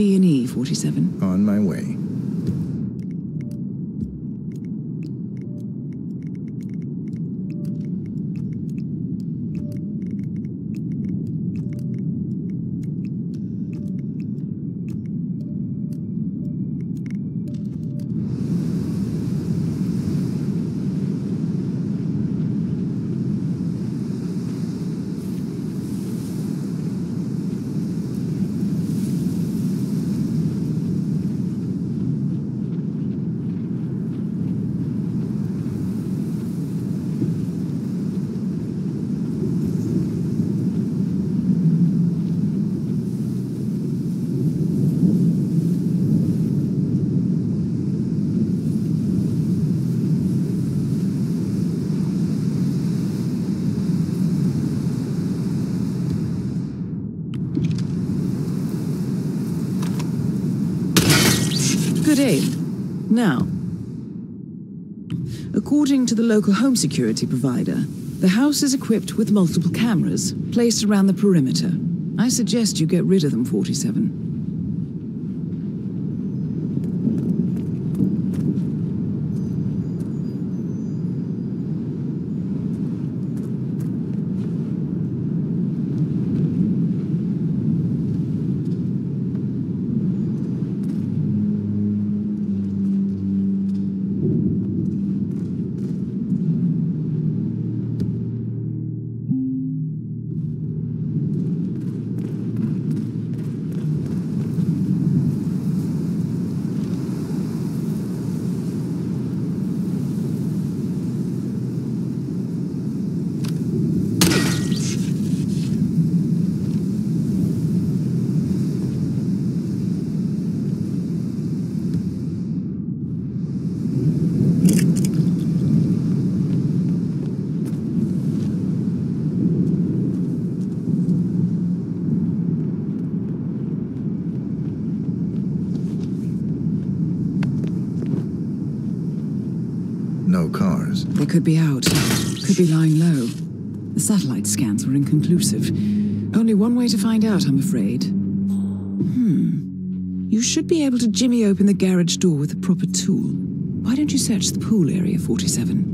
B&E 47. On my way. Aim. Now, according to the local home security provider, the house is equipped with multiple cameras placed around the perimeter. I suggest you get rid of them, 47. They could be out, could be lying low. The satellite scans were inconclusive. Only one way to find out, I'm afraid. Hmm. You should be able to jimmy open the garage door with a proper tool. Why don't you search the pool area, 47?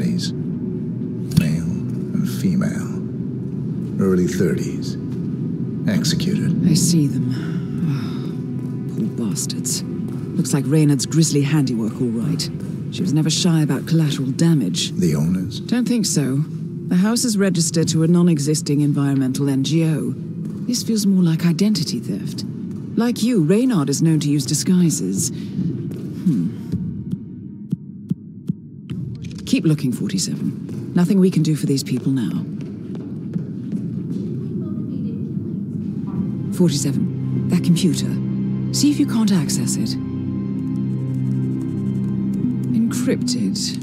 Bodies. Male and female. Early 30s. Executed. I see them. Ah, poor bastards. Looks like Reynard's grisly handiwork, all right. She was never shy about collateral damage. The owners? Don't think so. The house is registered to a non existing environmental NGO. This feels more like identity theft. Like you, Reynard is known to use disguises. Hmm. Keep looking, 47. Nothing we can do for these people now. 47. That computer. See if you can't access it. Encrypted.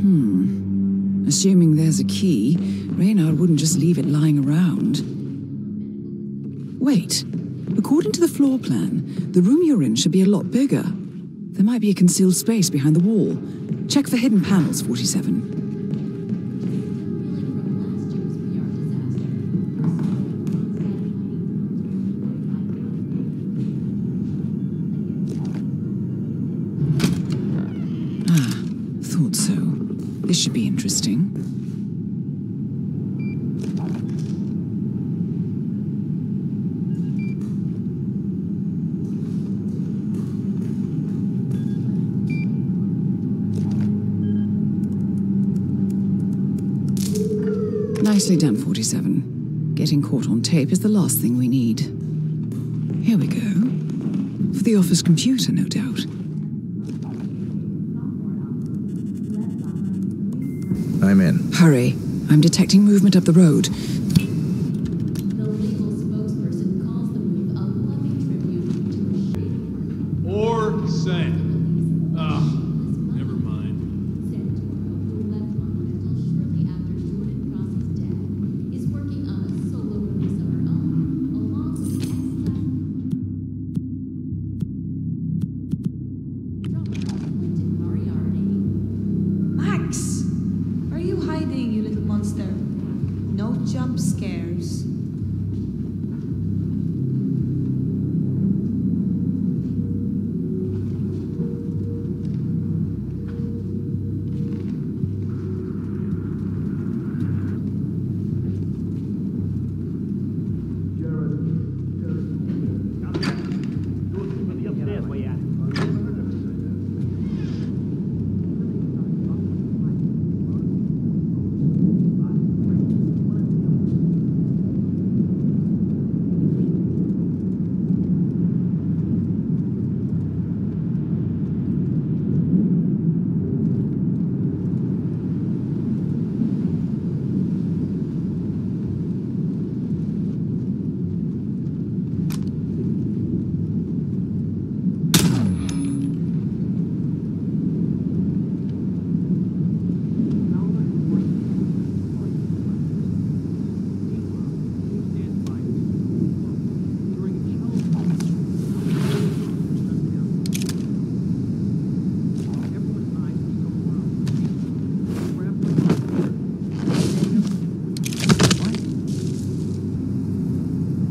Hmm. Assuming there's a key, Reynard wouldn't just leave it lying around. Wait. According to the floor plan, the room you're in should be a lot bigger. There might be a concealed space behind the wall. Check for hidden panels, 47. Ah, thought so. This should be interesting. Nicely done, 47. Getting caught on tape is the last thing we need. Here we go. For the office computer, no doubt. I'm in. Hurry. I'm detecting movement up the road. Jump scares.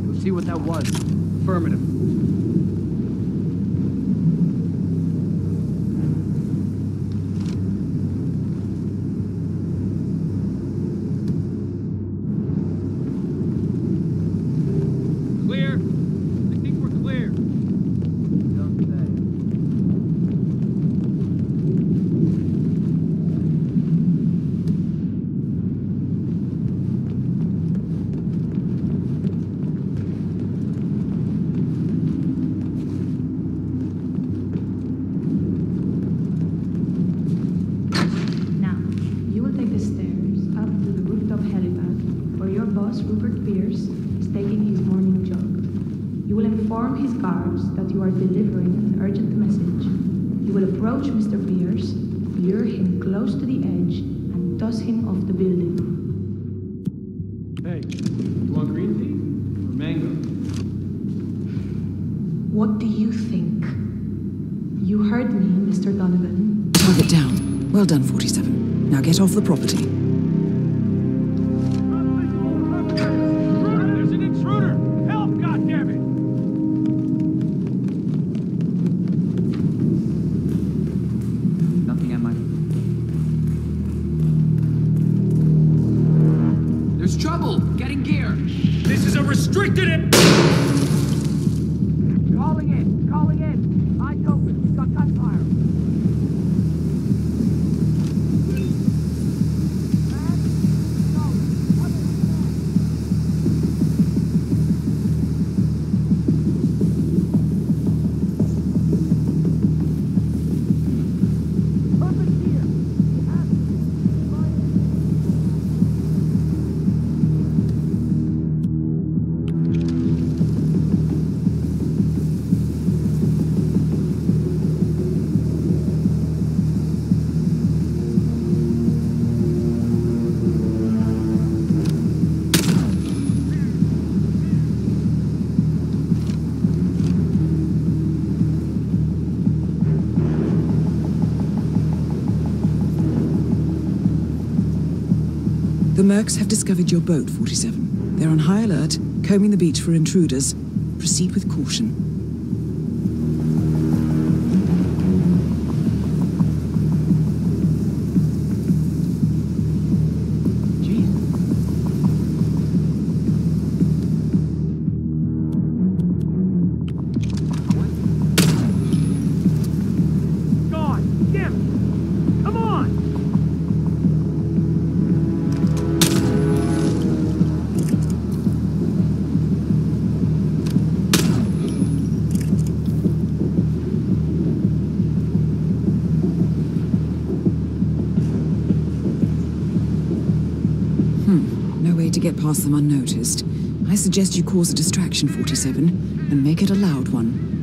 Let's see what that was. Affirmative. Clear. I think we're clear. Don't say. Now, you will take the stairs up to the rooftop helipad where your boss, Rupert Pierce, is taking his morning jog. You will inform his guards that you are delivering an urgent message. You will approach Mr. Pierce, lure him close to the edge, and toss him off the building. Hey, you want green tea or mango? What do you think? You heard me, Mr. Donovan. Target down. Well done, 47. Now get off the property. Mercs have discovered your boat, 47. They're on high alert, combing the beach for intruders. Proceed with caution. To get past them unnoticed. I suggest you cause a distraction, 47, and make it a loud one.